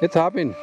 It's happened.